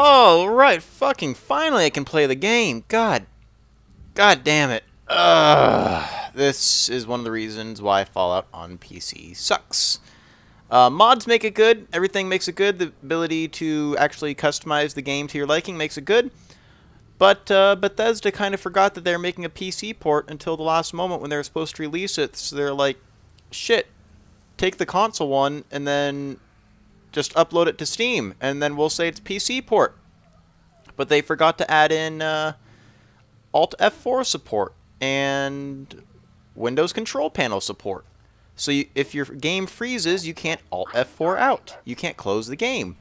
All right, fucking finally I can play the game. God, God damn it. Ugh. This is one of the reasons why Fallout on PC sucks. Uh, mods make it good. Everything makes it good. The ability to actually customize the game to your liking makes it good. But uh, Bethesda kind of forgot that they're making a PC port until the last moment when they were supposed to release it. So they're like, shit, take the console one and then just upload it to Steam, and then we'll say it's PC port. But they forgot to add in uh, Alt F4 support and Windows Control Panel support. So you, if your game freezes, you can't Alt F4 out. You can't close the game.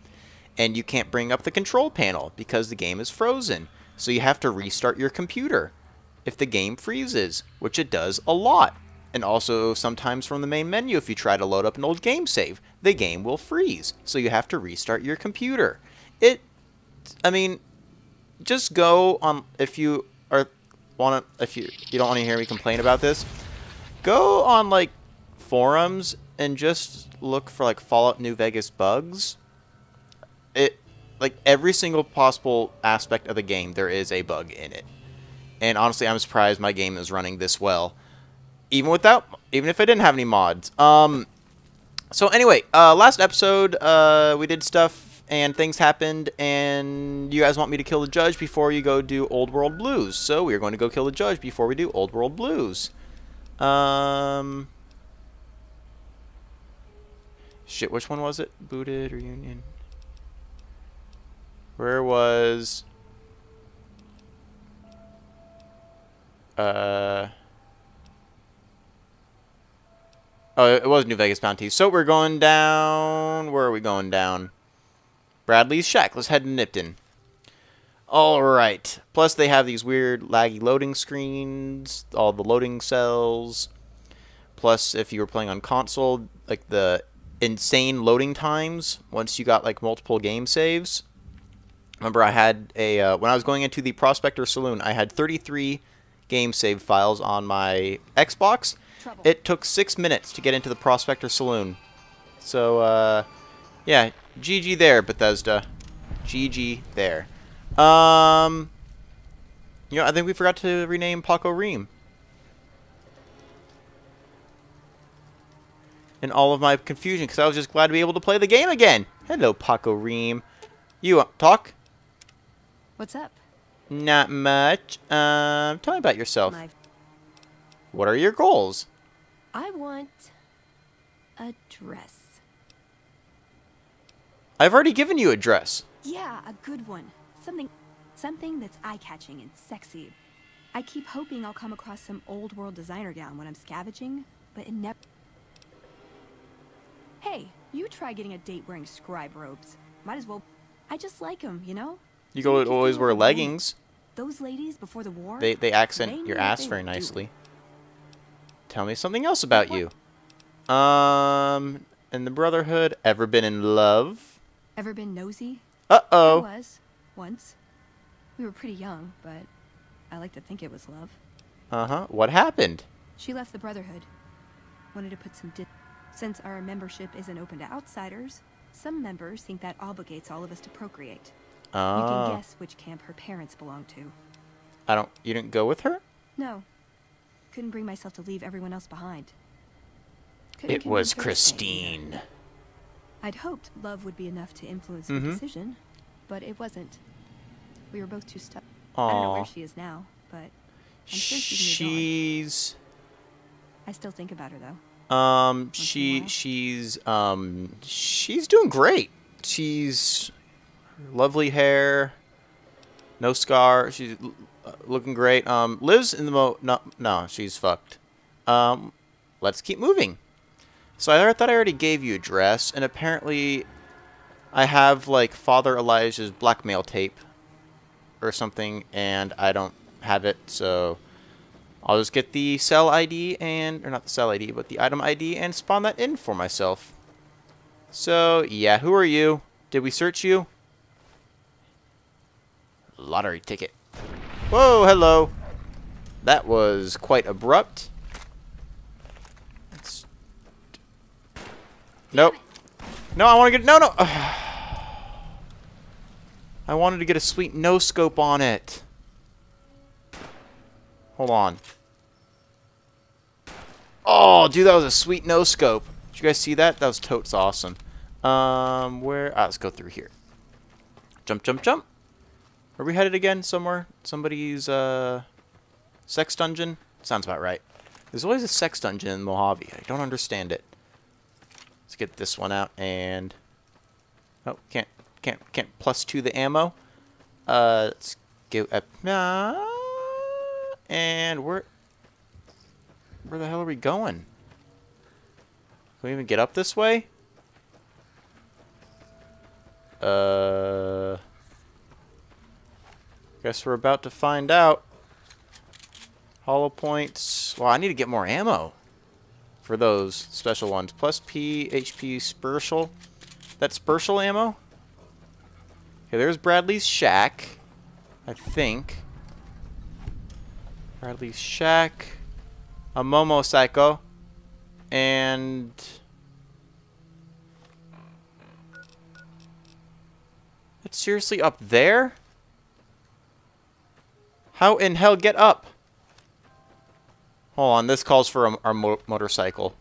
And you can't bring up the control panel because the game is frozen. So you have to restart your computer if the game freezes, which it does a lot. And also sometimes from the main menu, if you try to load up an old game save, the game will freeze. So you have to restart your computer. It, I mean, just go on if you are want to if you you don't want to hear me complain about this, go on like forums and just look for like Fallout New Vegas bugs. It like every single possible aspect of the game there is a bug in it. And honestly, I'm surprised my game is running this well even without even if I didn't have any mods. Um so anyway, uh last episode uh we did stuff and things happened and you guys want me to kill the judge before you go do Old World Blues. So we're going to go kill the judge before we do Old World Blues. Um Shit, which one was it? Booted or Union? Where was uh Oh, it was New Vegas Bounty. So we're going down. Where are we going down? Bradley's Shack. Let's head to Nipton. Alright. Plus, they have these weird laggy loading screens, all the loading cells. Plus, if you were playing on console, like the insane loading times once you got like multiple game saves. Remember, I had a uh, when I was going into the Prospector Saloon, I had 33 game save files on my Xbox. It took six minutes to get into the Prospector Saloon. So, uh, yeah, GG there, Bethesda. GG there. Um, you know, I think we forgot to rename Paco Ream. In all of my confusion, because I was just glad to be able to play the game again. Hello, Paco Ream. You uh, talk? What's up? Not much. Um, tell me about yourself. My what are your goals? I want a dress. I've already given you a dress. Yeah, a good one. Something something that's eye-catching and sexy. I keep hoping I'll come across some old world designer gown when I'm scavenging, but it never Hey, you try getting a date wearing scribe robes. Might as well I just like them, you know? You go always wear leggings. Those ladies before the war. They they accent they your ass very nicely. Do. Tell me something else about you. Um, in the Brotherhood, ever been in love? Ever been nosy? Uh-oh. I was, once. We were pretty young, but I like to think it was love. Uh-huh. What happened? She left the Brotherhood. Wanted to put some Since our membership isn't open to outsiders, some members think that obligates all of us to procreate. Oh. You can ah. guess which camp her parents belong to. I don't... You didn't go with her? No. Couldn't bring myself to leave everyone else behind. Couldn't it was Christine. I'd hoped love would be enough to influence mm -hmm. the mm-hmm. decision, but it wasn't. We were both too stuck. I don't know where she is now, but I'm sure she's She's. I still think about her though. Um, she she's um she's doing great. She's lovely hair, no scar. She's looking great. Um, lives in the mo. No, no, she's fucked. Um, let's keep moving. So I thought I already gave you a dress, and apparently, I have like Father Elijah's blackmail tape, or something, and I don't have it. So I'll just get the cell ID and, or not the cell ID, but the item ID and spawn that in for myself. So, yeah, who are you? Did we search you? Lottery ticket. Whoa, hello. That was quite abrupt. Nope. No, I want to get... No, no. I wanted to get a sweet no-scope on it. Hold on. Oh, dude, that was a sweet no-scope. Did you guys see that? That was totes awesome. Um, where? Ah, let's go through here. Jump, jump, jump. Are we headed again somewhere? Somebody's, uh, sex dungeon? Sounds about right. There's always a sex dungeon in Mojave. I don't understand it. Let's get this one out and... Oh, can't, can't, can't plus two the ammo. Uh, let's go up. Uh, and where... Where the hell are we going? Can we even get up this way? Uh... Guess we're about to find out. Hollow points. Well, I need to get more ammo for those special ones. Plus P, HP, Spurtial. That's Spurtial ammo? Okay, there's Bradley's shack. I think. Bradley's shack. A Momo Psycho. And... It's seriously up there? How in hell get up? Hold on, this calls for a, our mo motorcycle.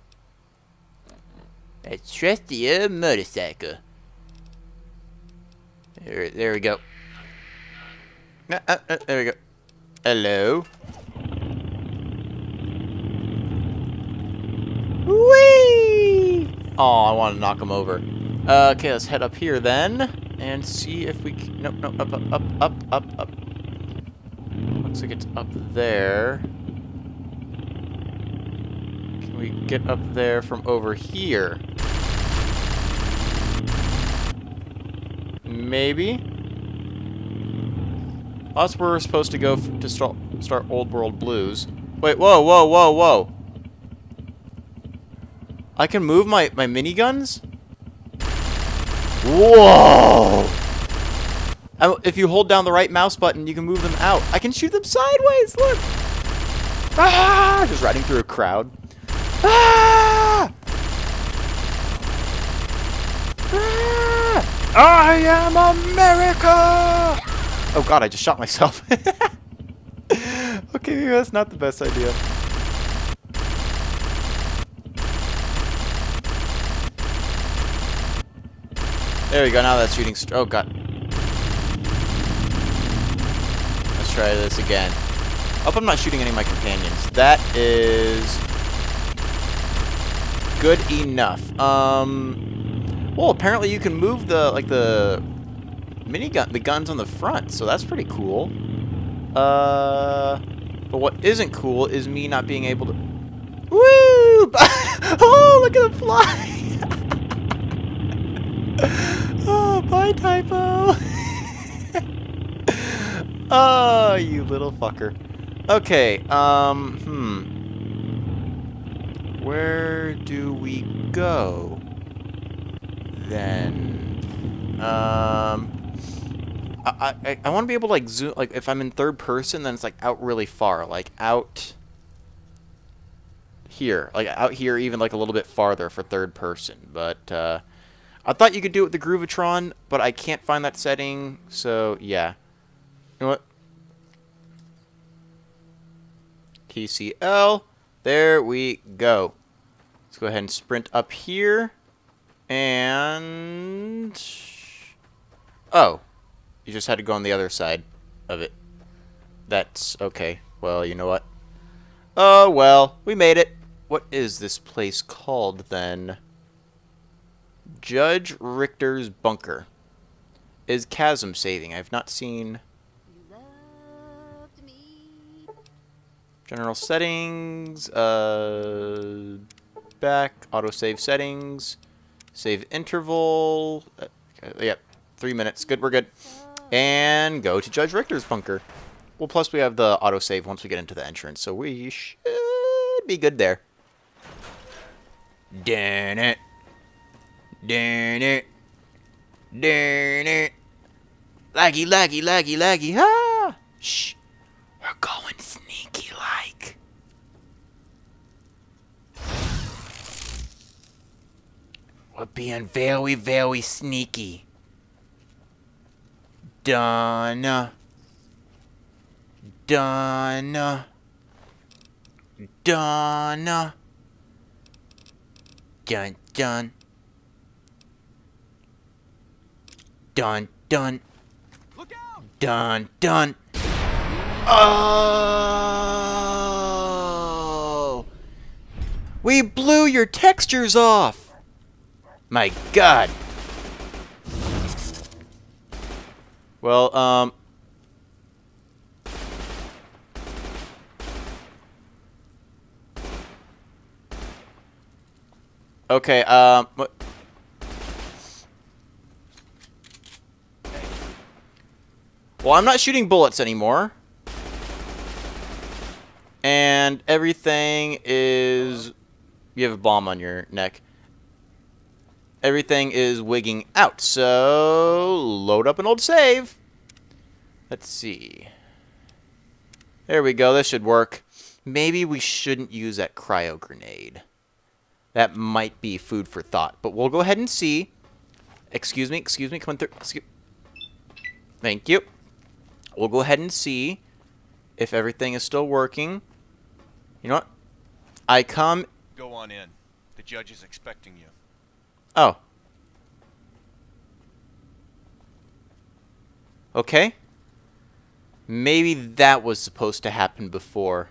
It's trusty a motorcycle. There, there we go. Uh, uh, uh, there we go. Hello. Whee! Oh, I want to knock him over. Uh, okay, let's head up here then and see if we can. Nope, nope, up, up, up, up, up, up. Looks like it's up there Can we get up there from over here? Maybe? that's where we're supposed to go to start, start Old World Blues. Wait, whoa, whoa, whoa, whoa. I can move my, my miniguns? Whoa! If you hold down the right mouse button, you can move them out. I can shoot them sideways, look! Ah! Just riding through a crowd. Ah! Ah! I am America! Oh god, I just shot myself. okay, that's not the best idea. There we go, now that's shooting... Oh god. Let's try this again. Hope I'm not shooting any of my companions. That is good enough. Um, well, apparently you can move the, like, the minigun, the guns on the front, so that's pretty cool. Uh, but what isn't cool is me not being able to... Woo! oh, look at the fly! oh, bye, Typo! oh, you little fucker. Okay, um, hmm. Where do we go? Then, um, I I, I want to be able to like zoom. Like if I'm in third person, then it's like out really far, like out here, like out here, even like a little bit farther for third person. But uh, I thought you could do it with the Groovatron, but I can't find that setting. So yeah, know what? TCL. There we go. Let's go ahead and sprint up here. And... Oh. You just had to go on the other side of it. That's okay. Well, you know what? Oh, well. We made it. What is this place called, then? Judge Richter's Bunker. Is CASM saving? I've not seen... General settings, uh, back, autosave settings, save interval, uh, yep, three minutes, good, we're good, and go to Judge Richter's bunker. Well, plus we have the autosave once we get into the entrance, so we should be good there. Darn it. Darn it. Darn it. Laggy, laggy, laggy, laggy, ha! Shh. We're going sneaky like. We're being very, very sneaky. Done. Done. Done. Dun dun. Dun dun. Dun dun. Oh! We blew your textures off! My god. Well, um... Okay, um... What? Well, I'm not shooting bullets anymore. And everything is... You have a bomb on your neck. Everything is wigging out, so load up an old save. Let's see. There we go, this should work. Maybe we shouldn't use that cryo grenade. That might be food for thought, but we'll go ahead and see. Excuse me, excuse me, come on through. Excuse Thank you. We'll go ahead and see if everything is still working. You know what? I come... Go on in. The judge is expecting you. Oh. Okay. Maybe that was supposed to happen before.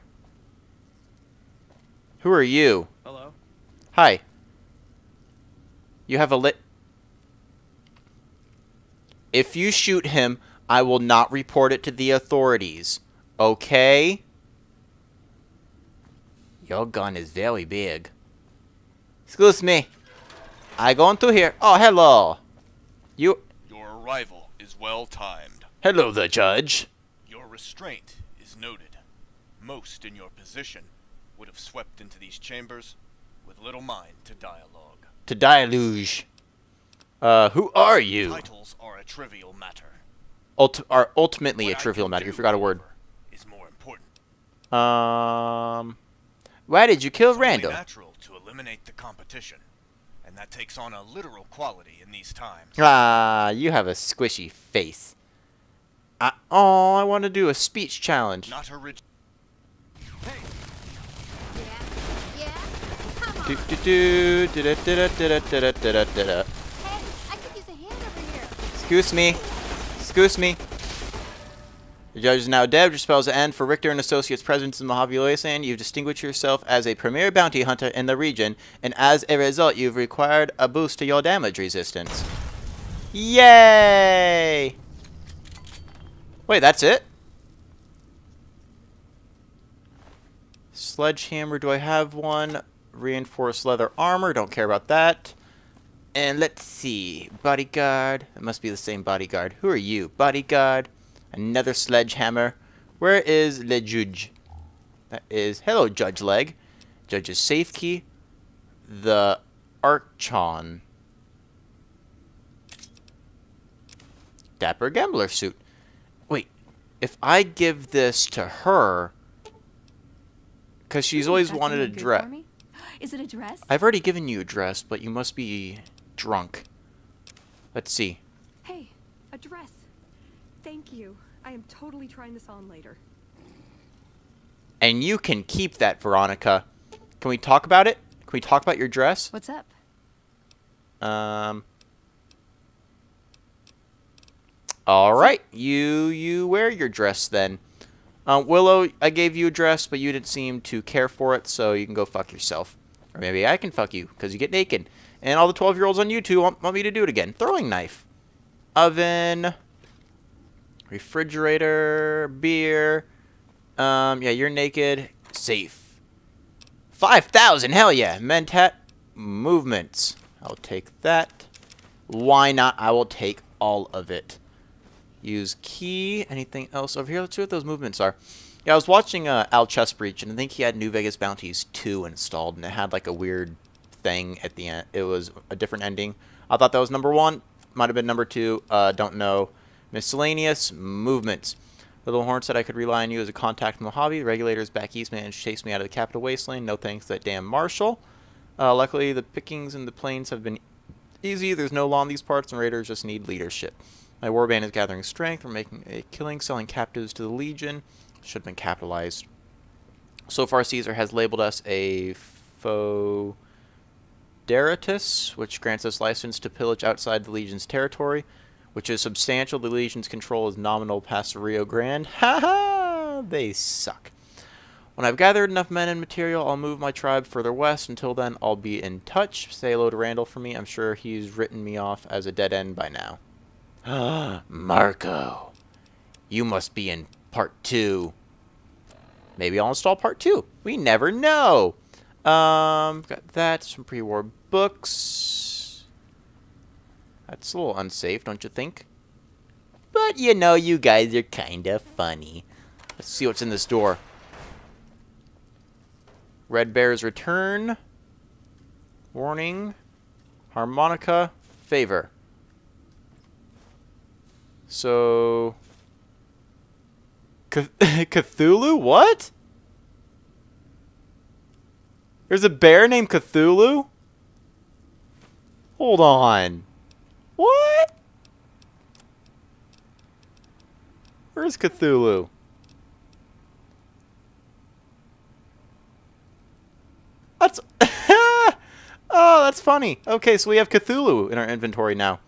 Who are you? Hello. Hi. You have a lit... If you shoot him, I will not report it to the authorities. Okay? Your gun is very big. Excuse me. I going through here. Oh, hello. You... Your arrival is well timed. Hello the Judge. Your restraint is noted. Most in your position would have swept into these chambers with little mind to dialogue. To deluge. Uh, who are you? Titles are a trivial matter. Ult are ultimately What a trivial matter. You forgot a word. Is more important. Um... Why did you kill It's Randall? natural to eliminate the competition, and that takes on a literal quality in these times. Ah, you have a squishy face. I, oh, I want to do a speech challenge. Not orig- Yeah? Come on. Do do do do do do do do do do do do. Hey, I could use a hand over here. Excuse me. Excuse me. The judge is now dead, which spells the end for Richter and Associates' presence in Mojave Wasteland. You've distinguished yourself as a premier bounty hunter in the region, and as a result, you've required a boost to your damage resistance. Yay! Wait, that's it? Sledgehammer, do I have one? Reinforced leather armor, don't care about that. And let's see, bodyguard. It must be the same bodyguard. Who are you? Bodyguard. Another sledgehammer. Where is Le Judge? That is, hello, Judge Leg. Judge's safe key. The Archon. Dapper Gambler suit. Wait, if I give this to her, because she's always wanted a dress. Is it a dress? I've already given you a dress, but you must be drunk. Let's see. Hey, a dress. Thank you. I am totally trying this on later. And you can keep that, Veronica. Can we talk about it? Can we talk about your dress? What's up? Um. All right, you you wear your dress then. Uh, Willow, I gave you a dress, but you didn't seem to care for it, so you can go fuck yourself. Or maybe I can fuck you because you get naked. And all the 12 year olds on YouTube want, want me to do it again. Throwing knife, oven, refrigerator, beer. Um, yeah, you're naked. Safe. 5,000, hell yeah. Mentat movements. I'll take that. Why not? I will take all of it. Use key. Anything else over here? Let's see what those movements are. Yeah, I was watching uh, Al Chessbreach, and I think he had New Vegas Bounties 2 installed, and it had like a weird thing at the end. It was a different ending. I thought that was number one. Might have been number two. Uh, don't know. Miscellaneous movements. Littlehorn said I could rely on you as a contact in Mojave. The regulators back east managed to chase me out of the capital wasteland. No thanks to that damn marshal. Uh, luckily, the pickings in the plains have been easy. There's no law in these parts, and raiders just need leadership. My warband is gathering strength. We're making a killing, selling captives to the Legion. Should have been capitalized. So far, Caesar has labeled us a foederatus, which grants us license to pillage outside the Legion's territory, which is substantial. The Legion's control is nominal past the Rio Grande. Ha ha! They suck. When I've gathered enough men and material, I'll move my tribe further west. Until then, I'll be in touch. Say hello to Randall for me. I'm sure he's written me off as a dead end by now. Ah, Marco, you must be in part two. Maybe I'll install part two. We never know. Um, got that. Some pre-war books. That's a little unsafe, don't you think? But you know, you guys are kind of funny. Let's see what's in this door. Red Bear's return. Warning. Harmonica. Favor. So... Cthulhu? What? There's a bear named Cthulhu? Hold on. What? Where's Cthulhu? That's... oh, that's funny. Okay, so we have Cthulhu in our inventory now.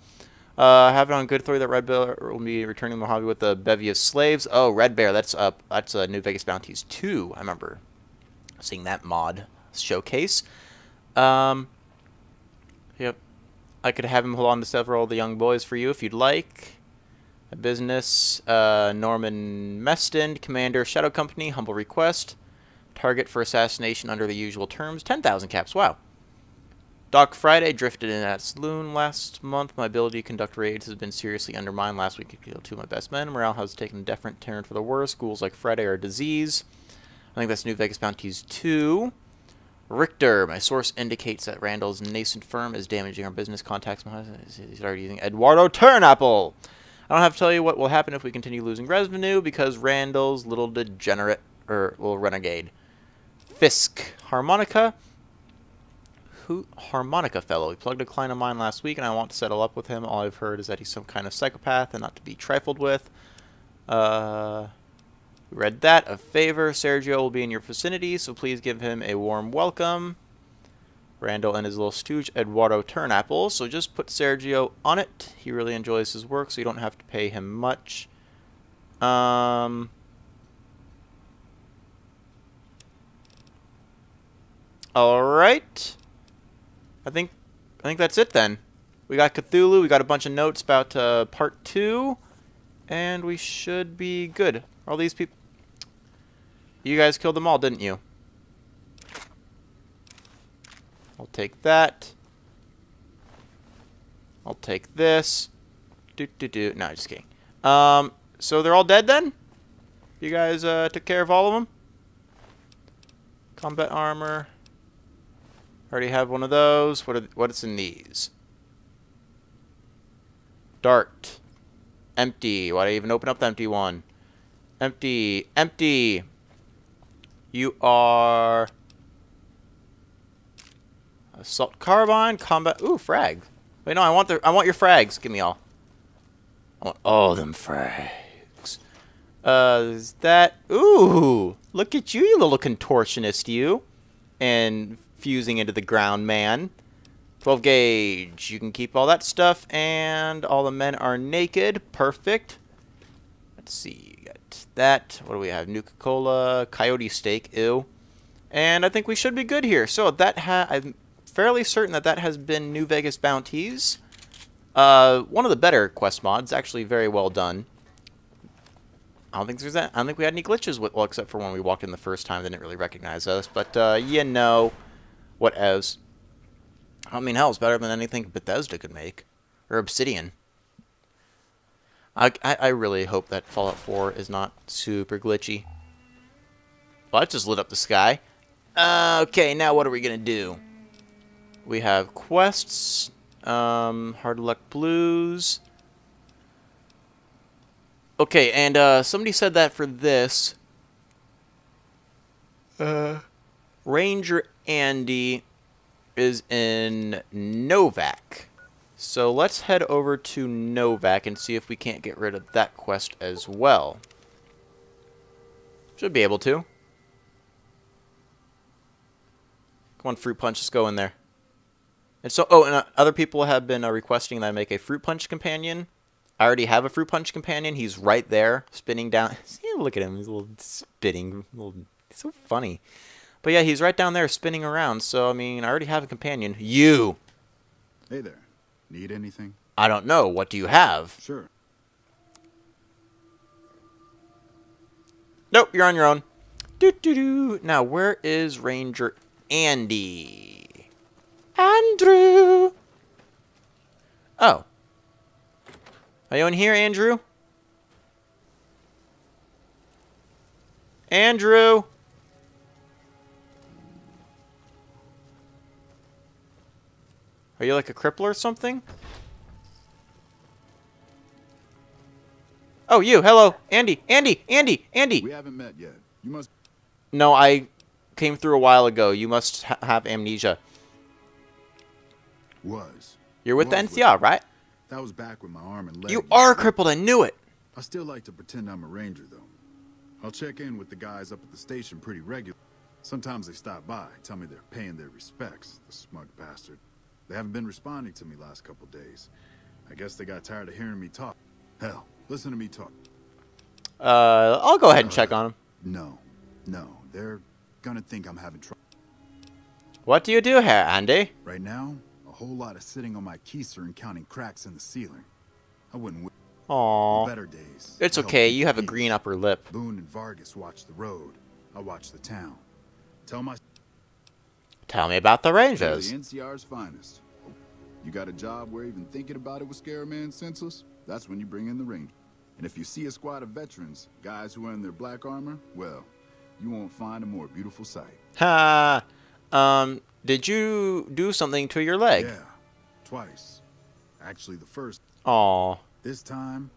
Uh, have it on good authority that Red Bear will be returning Mojave with a bevy of slaves. Oh, Red Bear, that's up. That's uh, New Vegas Bounties 2. I remember seeing that mod showcase. Um, yep. I could have him hold on to several of the young boys for you if you'd like. A business, uh, Norman Meston, Commander, Shadow Company, humble request. Target for assassination under the usual terms, 10,000 caps. Wow. Doc Friday drifted in at saloon last month. My ability to conduct raids has been seriously undermined. Last week I killed two of my best men. Morale has taken a definite turn for the worse. Schools like Friday are a disease. I think that's New Vegas Bounties 2. Richter, my source indicates that Randall's nascent firm is damaging our business contacts. He's already using Eduardo Turnapple. I don't have to tell you what will happen if we continue losing revenue because Randall's little degenerate, or little renegade. Fisk, Harmonica Who harmonica fellow. He plugged a client of mine last week, and I want to settle up with him. All I've heard is that he's some kind of psychopath and not to be trifled with. Uh, read that. A favor. Sergio will be in your vicinity, so please give him a warm welcome. Randall and his little stooge, Eduardo Turnapple. So just put Sergio on it. He really enjoys his work, so you don't have to pay him much. Um... All right. I think I think that's it then. We got Cthulhu. We got a bunch of notes about uh, part two, and we should be good. All these people. You guys killed them all, didn't you? I'll take that. I'll take this. Do do do. No, just kidding. Um, so they're all dead then? You guys uh, took care of all of them? Combat armor. Already have one of those. What are what's in these? Dart. Empty. Why did I even open up the empty one? Empty. Empty. You are assault carbine combat. Ooh, frag. Wait, no, I want the I want your frags. Give me all. I want all them frags. Uh, is that? Ooh, look at you, you little contortionist, you. And fusing into the ground man. 12 gauge. You can keep all that stuff, and all the men are naked. Perfect. Let's see. That. What do we have? Nuka-Cola, Coyote Steak. Ew. And I think we should be good here. So that ha I'm fairly certain that that has been New Vegas Bounties. Uh, one of the better quest mods. Actually very well done. I don't think there's that. I don't think we had any glitches with, well, except for when we walked in the first time, they didn't really recognize us. But uh, you know, what else? I mean, hell, it's better than anything Bethesda could make. Or Obsidian. I, I, I really hope that Fallout 4 is not super glitchy. Well, I just lit up the sky. Uh, okay, now what are we going to do? We have quests, um, Hard Luck Blues. Okay, and uh, somebody said that for this, uh, Ranger Andy is in Novac. So let's head over to Novac and see if we can't get rid of that quest as well. Should be able to. Come on, Fruit Punch, let's go in there. And so, oh, and uh, other people have been uh, requesting that I make a Fruit Punch companion. I already have a Fruit Punch companion. He's right there, spinning down. See, look at him. He's a little spinning. Little, so funny. But yeah, he's right down there spinning around. So, I mean, I already have a companion. You! Hey there. Need anything? I don't know. What do you have? Sure. Nope, you're on your own. Doo -doo -doo. Now, where is Ranger Andy? Andrew! Oh. Are you in here, Andrew? Andrew! Are you like a cripple or something? Oh, you. Hello. Andy. Andy. Andy. Andy. We haven't met yet. You must... No, I came through a while ago. You must ha have amnesia. Was. You're with was the NCR, with right? That was back with my arm and leg. You are crippled. I knew it. I still like to pretend I'm a ranger, though. I'll check in with the guys up at the station pretty regularly. Sometimes they stop by, tell me they're paying their respects, the smug bastard. They haven't been responding to me last couple days. I guess they got tired of hearing me talk. Hell, listen to me talk. Uh, I'll go ahead and check on them. No, no, they're gonna think I'm having trouble. What do you do here, Andy? Right now, a whole lot of sitting on my keister and counting cracks in the ceiling. I wouldn't Aww. better days. It's okay. You have a green upper lip. Boone and Vargas watch the road. I watch the town. Tell my Tell me about the Rangers. the NCR's finest. You got a job where even thinking about it would scare a man senseless? That's when you bring in the Rangers. And if you see a squad of veterans, guys who are in their black armor, well, you won't find a more beautiful sight. Ha. um, did you do something to your leg? Yeah, twice. Actually, the first. Aw. This time,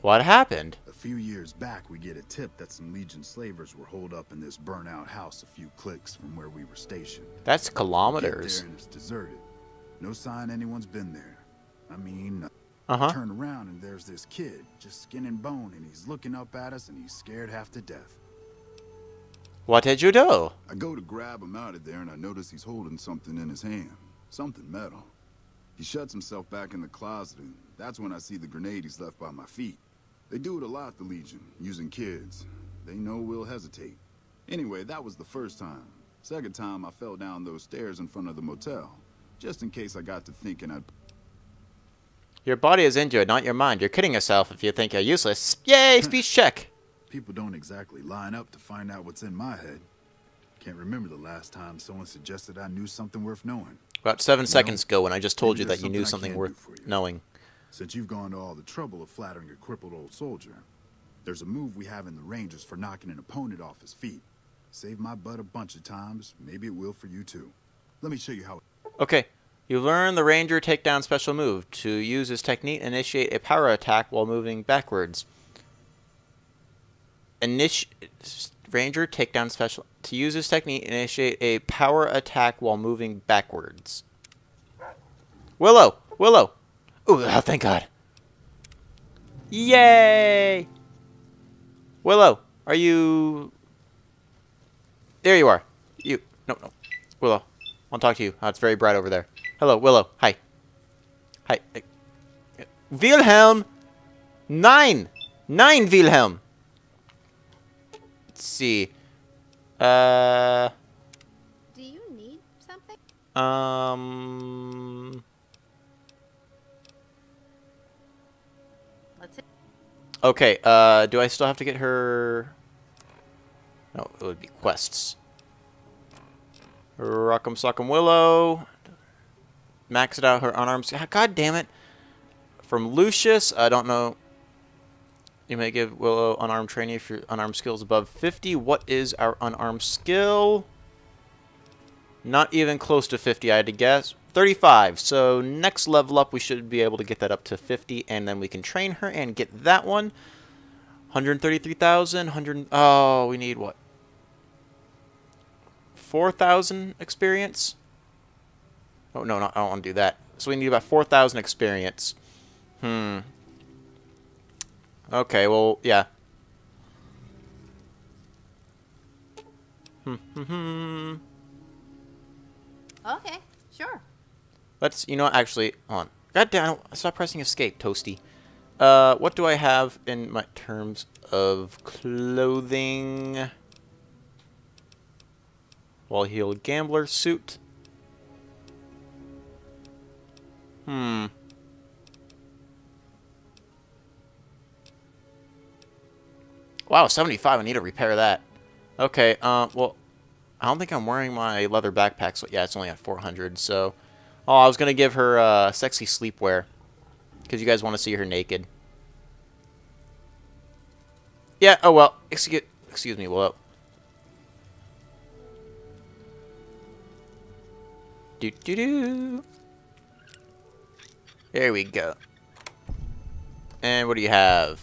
What happened? A few years back, we get a tip that some Legion slavers were holed up in this burnout house a few clicks from where we were stationed. That's kilometers. it's deserted. No sign anyone's been there. I mean, Uh huh. turn around and there's this kid, just skin and bone, and he's looking up at us and he's scared half to death. What did you do? I go to grab him out of there and I notice he's holding something in his hand. Something metal. He shuts himself back in the closet and that's when I see the grenade he's left by my feet. They do it a lot, the Legion, using kids. They know we'll hesitate. Anyway, that was the first time. Second time, I fell down those stairs in front of the motel. Just in case I got to thinking I'd Your body is injured, not your mind. You're kidding yourself if you think you're useless. Yay, speech check. People don't exactly line up to find out what's in my head. Can't remember the last time someone suggested I knew something worth knowing. About seven seconds ago when I just told you that you knew something I something can do worth you. knowing. Since you've gone to all the trouble of flattering a crippled old soldier, there's a move we have in the Rangers for knocking an opponent off his feet. Saved my butt a bunch of times. Maybe it will for you too. Let me show you how. Okay. You learn the Ranger takedown special move. To use this technique, initiate a power attack while moving backwards. Initi Ranger takedown special. To use this technique, initiate a power attack while moving backwards. Willow! Willow! Ooh, oh, thank God. Yay! Willow, are you... There you are. You... No, no. Willow, I want to talk to you. Oh, it's very bright over there. Hello, Willow. Hi. Hi. Wilhelm! Nine! Nine, Wilhelm! Let's see. Uh... Do you need something? Um... Okay, uh, do I still have to get her... No, it would be quests. Rock'em Sock'em Willow. Max it out her unarmed... God damn it. From Lucius, I don't know. You may give Willow unarmed training if your unarmed skill is above 50. What is our unarmed skill? Not even close to 50, I had to guess. 35. So next level up, we should be able to get that up to 50, and then we can train her and get that one. 133,000. 100. Oh, we need what? 4,000 experience. Oh no, no, I don't want to do that. So we need about 4,000 experience. Hmm. Okay, well, yeah. Hmm, hmm, hmm. Okay, sure. Let's, you know actually, on. God damn, stop pressing escape, Toasty. Uh, what do I have in my terms of clothing? Wall-heeled gambler suit. Hmm. Wow, 75. I need to repair that. Okay, uh, well, I don't think I'm wearing my leather backpack, so yeah, it's only at 400, so... Oh, I was going to give her uh, sexy sleepwear, because you guys want to see her naked. Yeah, oh well, excuse, excuse me, well... Do do do. There we go. And what do you have?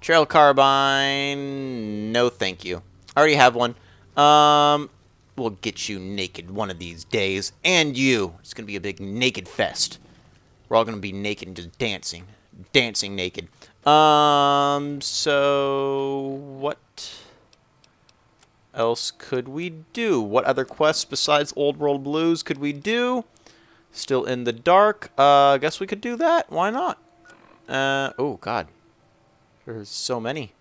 Trail carbine. No, thank you. I already have one. Um, we'll get you naked one of these days. And you. It's going to be a big naked fest. We're all going to be naked and just dancing. Dancing naked. Um, so what else could we do? What other quests besides Old World Blues could we do? Still in the dark. Uh, I guess we could do that. Why not? Uh, oh, God. There's so many.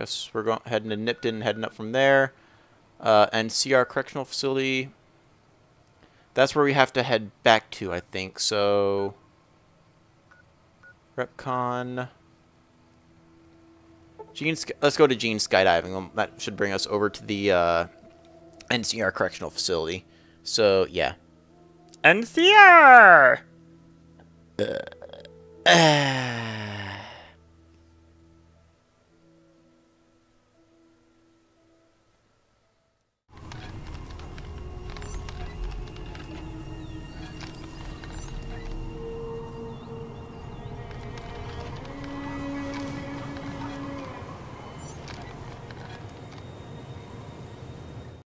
Guess we're going heading to Nipton, heading up from there. Uh, NCR Correctional Facility. That's where we have to head back to, I think. So, REPCONN. Jean, let's go to Jean skydiving. That should bring us over to the uh, NCR Correctional Facility. So, yeah. NCR! Uh, uh.